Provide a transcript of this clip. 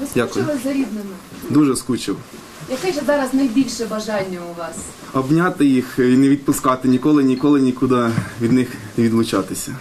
Ви Дякую. скучили за рідними? Дуже скучив. Яке ж зараз найбільше бажання у вас? Обняти їх і не відпускати ніколи, ніколи нікуди від них не відлучатися.